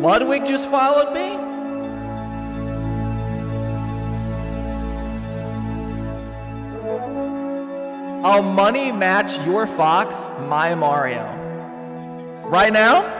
Ludwig just followed me? I'll money match your fox, my Mario. Right now?